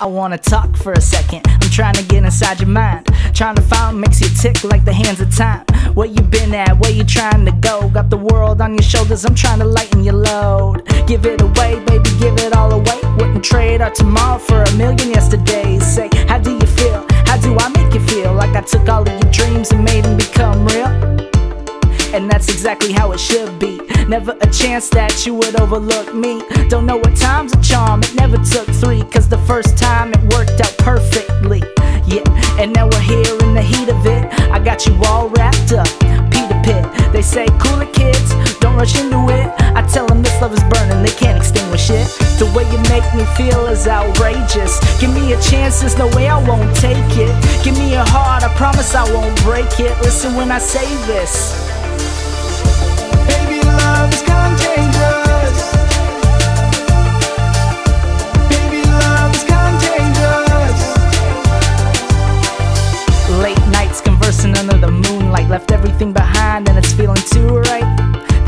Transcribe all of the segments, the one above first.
I wanna talk for a second. I'm trying to get inside your mind. Trying to find makes you tick like the hands of time. Where you been at? Where you trying to go? Got the world on your shoulders. I'm trying to lighten your load. Give it away, baby, give it all away. Wouldn't trade our tomorrow for a million yesterdays. Say, how do you feel? How do I make you feel? Like I took all of your dreams and made them become real? And that's exactly how it should be. Never a chance that you would overlook me. Don't know what time's a charm, it never took three. First time it worked out perfectly. Yeah, and now we're here in the heat of it. I got you all wrapped up. Peter Pit, they say, cool it, kids, don't rush into it. I tell them this love is burning, they can't extinguish it. The way you make me feel is outrageous. Give me a chance, there's no way I won't take it. Give me a heart, I promise I won't break it. Listen when I say this.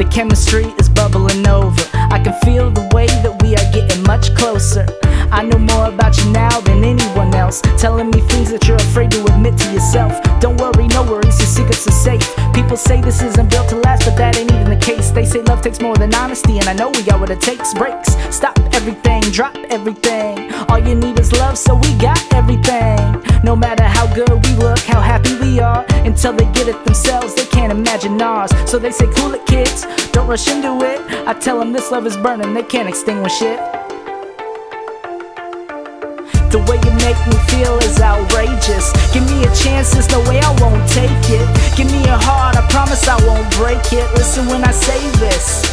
The chemistry is bubbling over. I can feel the way that we are getting much closer. I know more about you now than anyone else. Telling me things that you're afraid to admit to yourself. Don't worry, no worries, your secrets are safe. People say this isn't built to last, but that ain't even the case. They say love takes more than honesty, and I know we got what it takes. Breaks, stop everything, drop everything. All you need is love, so we got everything. No matter how good we look, how happy we are, until they get it themselves, they can't imagine ours. So they say, cool it, kids, don't rush into it. I tell them this love is burning, they can't extinguish it. The way you make me feel is outrageous. Give me a chance, there's no way I won't take it. Give me a heart, I promise I won't break it. Listen when I say this.